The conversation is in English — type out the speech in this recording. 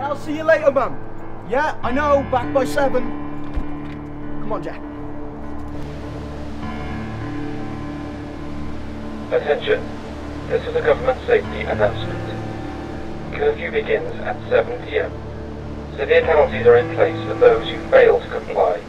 Yeah, I'll see you later, Mum. Yeah, I know, back by seven. Come on, Jack. Attention. This is a government safety announcement. Curfew begins at 7 p.m. Severe penalties are in place for those who fail to comply.